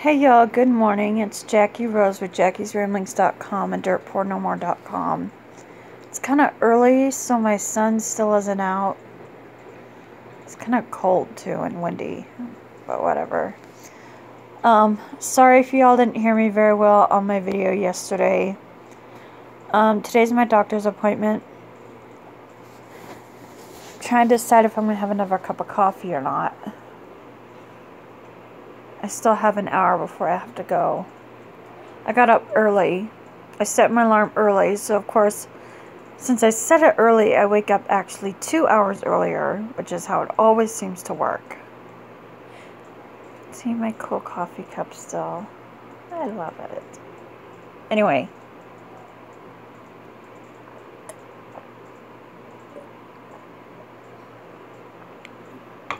Hey y'all, good morning. It's Jackie Rose with jackiesramblings.com and dirtpournomore.com. It's kind of early, so my sun still isn't out. It's kind of cold too and windy, but whatever. Um, sorry if y'all didn't hear me very well on my video yesterday. Um, today's my doctor's appointment. trying to decide if I'm going to have another cup of coffee or not. I still have an hour before I have to go. I got up early. I set my alarm early, so of course, since I set it early, I wake up actually two hours earlier, which is how it always seems to work. See my cool coffee cup still. I love it. Anyway.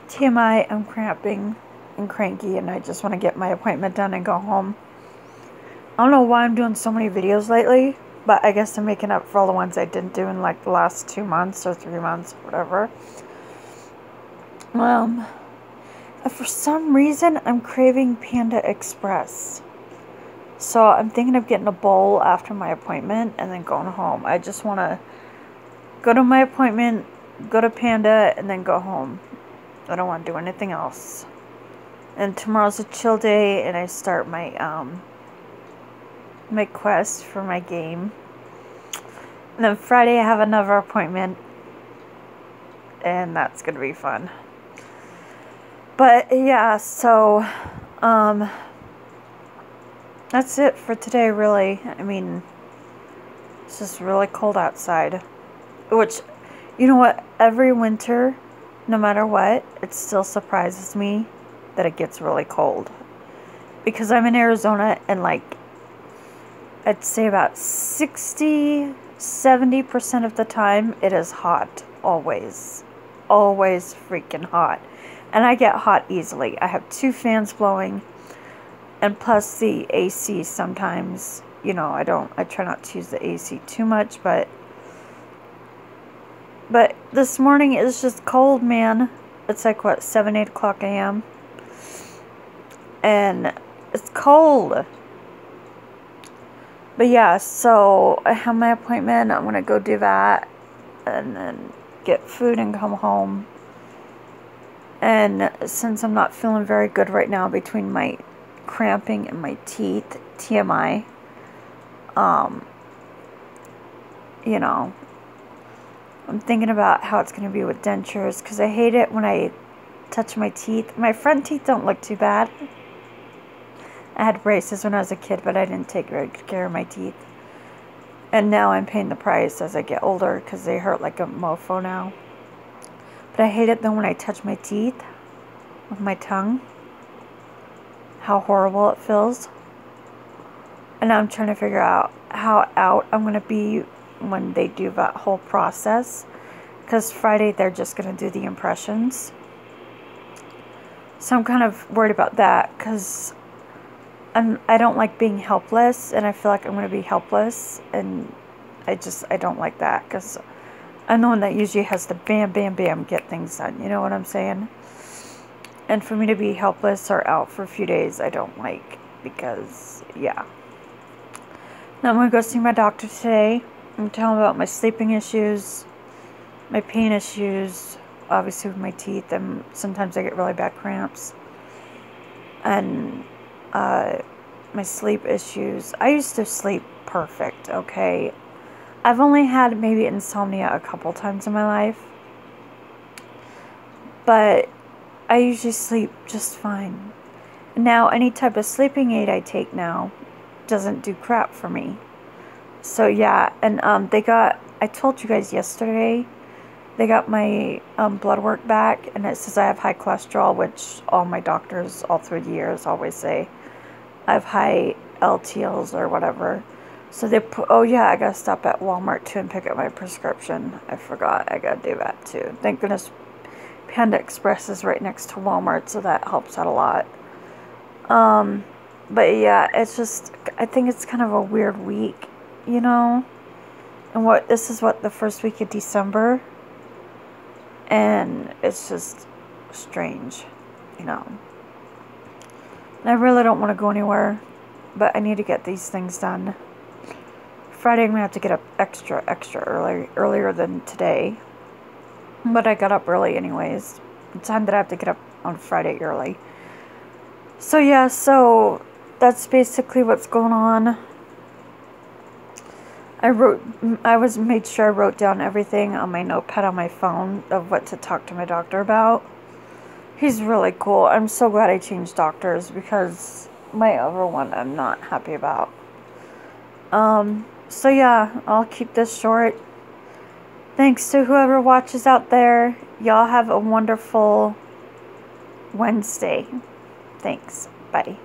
TMI, I'm cramping and cranky and I just want to get my appointment done and go home. I don't know why I'm doing so many videos lately, but I guess I'm making up for all the ones I didn't do in like the last two months or three months, or whatever. Um, for some reason, I'm craving Panda Express. So I'm thinking of getting a bowl after my appointment and then going home. I just want to go to my appointment, go to Panda, and then go home. I don't want to do anything else and tomorrow's a chill day and I start my um my quest for my game. And then Friday I have another appointment and that's going to be fun. But yeah, so um that's it for today really. I mean it's just really cold outside. Which you know what, every winter no matter what, it still surprises me that it gets really cold. Because I'm in Arizona and like I'd say about 60 70% of the time it is hot always. Always freaking hot. And I get hot easily. I have two fans blowing and plus the AC sometimes, you know, I don't I try not to use the AC too much, but but this morning is just cold, man. It's like what, 7, 8 o'clock a.m and it's cold. But yeah, so I have my appointment. I'm gonna go do that and then get food and come home. And since I'm not feeling very good right now between my cramping and my teeth, TMI, um, you know, I'm thinking about how it's going to be with dentures because I hate it when I touch my teeth. My front teeth don't look too bad. I had braces when I was a kid, but I didn't take good care of my teeth. And now I'm paying the price as I get older because they hurt like a mofo now. But I hate it though when I touch my teeth with my tongue. How horrible it feels. And now I'm trying to figure out how out I'm going to be when they do that whole process. Because Friday they're just going to do the impressions. So I'm kind of worried about that because I'm I don't like being helpless, and I feel like I'm going to be helpless, and I just I don't like that because I'm the one that usually has to bam bam bam get things done. You know what I'm saying? And for me to be helpless or out for a few days, I don't like because yeah. Now I'm going to go see my doctor today. I'm telling about my sleeping issues, my pain issues, obviously with my teeth, and sometimes I get really bad cramps. And uh, my sleep issues. I used to sleep perfect, okay? I've only had maybe insomnia a couple times in my life. But I usually sleep just fine. Now, any type of sleeping aid I take now doesn't do crap for me. So, yeah, and um, they got, I told you guys yesterday, they got my um, blood work back, and it says I have high cholesterol, which all my doctors all through the years always say I have high LDLs or whatever. So they put, oh yeah, I gotta stop at Walmart too and pick up my prescription. I forgot, I gotta do that too. Thank goodness Panda Express is right next to Walmart, so that helps out a lot. Um, but yeah, it's just, I think it's kind of a weird week, you know? And what, this is what, the first week of December? And it's just strange, you know? I really don't want to go anywhere, but I need to get these things done. Friday I'm going to have to get up extra, extra early, earlier than today. Hmm. But I got up early anyways. The time that I have to get up on Friday early. So yeah, so that's basically what's going on. I wrote, I was made sure I wrote down everything on my notepad on my phone of what to talk to my doctor about. He's really cool. I'm so glad I changed doctors because my other one I'm not happy about. Um, so yeah, I'll keep this short. Thanks to whoever watches out there. Y'all have a wonderful Wednesday. Thanks. Bye.